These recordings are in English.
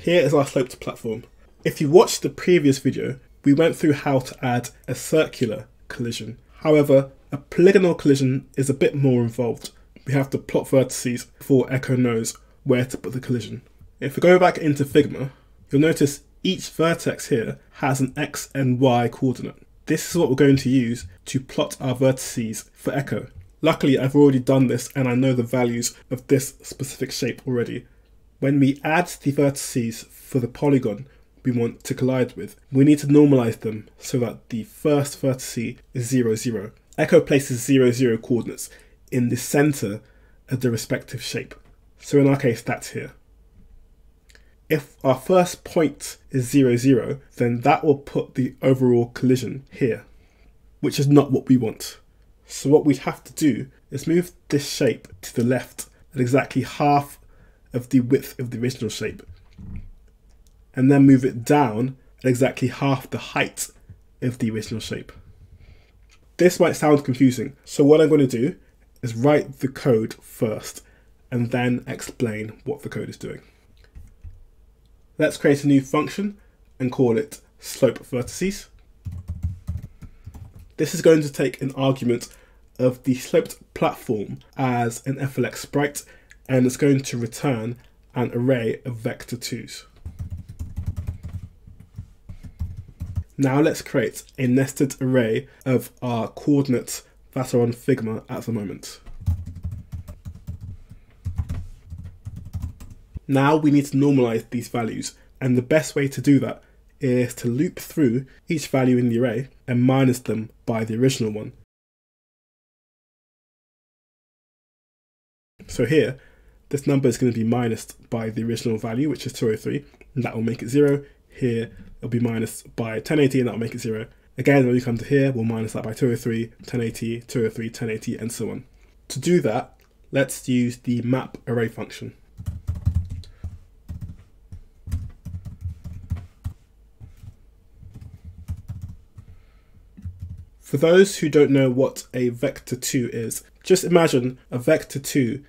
Here is our sloped platform. If you watched the previous video, we went through how to add a circular collision. However, a polygonal collision is a bit more involved. We have to plot vertices before Echo knows where to put the collision. If we go back into Figma, you'll notice each vertex here has an x and y coordinate. This is what we're going to use to plot our vertices for Echo. Luckily, I've already done this and I know the values of this specific shape already. When we add the vertices for the polygon we want to collide with, we need to normalize them so that the first vertex is 0, 0. Echo places 0, 0 coordinates in the center of the respective shape. So in our case, that's here. If our first point is 0, 0, then that will put the overall collision here, which is not what we want. So what we'd have to do is move this shape to the left at exactly half of the width of the original shape, and then move it down at exactly half the height of the original shape. This might sound confusing, so what I'm going to do is write the code first and then explain what the code is doing. Let's create a new function and call it slope vertices. This is going to take an argument of the sloped platform as an FLX sprite and it's going to return an array of vector 2s. Now let's create a nested array of our coordinates that are on Figma at the moment. Now we need to normalize these values, and the best way to do that is to loop through each value in the array and minus them by the original one. So here, this number is going to be minused by the original value, which is 203, and that will make it 0. Here, it'll be minused by 1080, and that will make it 0. Again, when we come to here, we'll minus that by 203, 1080, 203, 1080, and so on. To do that, let's use the map array function. For those who don't know what a vector 2 is, just imagine a vector 2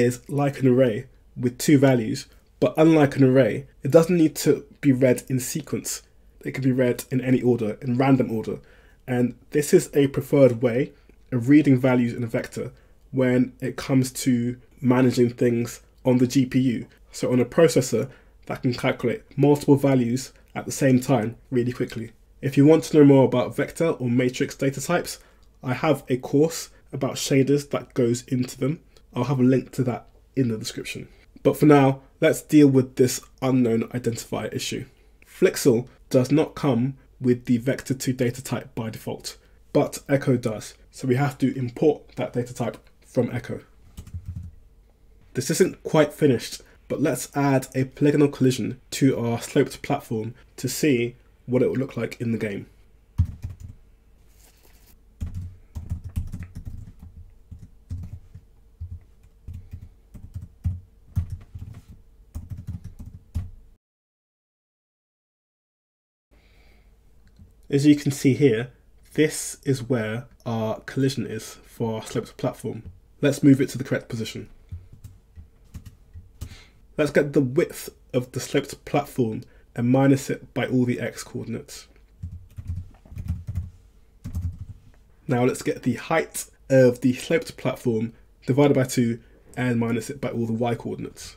is like an array with two values, but unlike an array, it doesn't need to be read in sequence. It can be read in any order, in random order. And this is a preferred way of reading values in a vector when it comes to managing things on the GPU. So on a processor that can calculate multiple values at the same time really quickly. If you want to know more about vector or matrix data types, I have a course about shaders that goes into them. I'll have a link to that in the description. But for now, let's deal with this unknown identifier issue. Flixel does not come with the vector2 data type by default, but Echo does. So we have to import that data type from Echo. This isn't quite finished, but let's add a polygonal collision to our sloped platform to see what it would look like in the game. As you can see here, this is where our collision is for our sloped platform. Let's move it to the correct position. Let's get the width of the sloped platform and minus it by all the x coordinates. Now let's get the height of the sloped platform divided by 2 and minus it by all the y coordinates.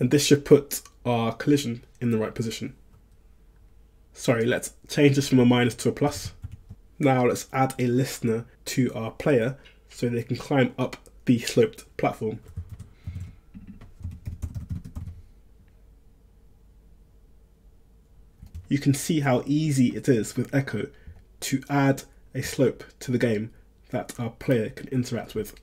And this should put our collision in the right position. Sorry, let's change this from a minus to a plus. Now let's add a listener to our player so they can climb up the sloped platform. you can see how easy it is with Echo to add a slope to the game that our player can interact with.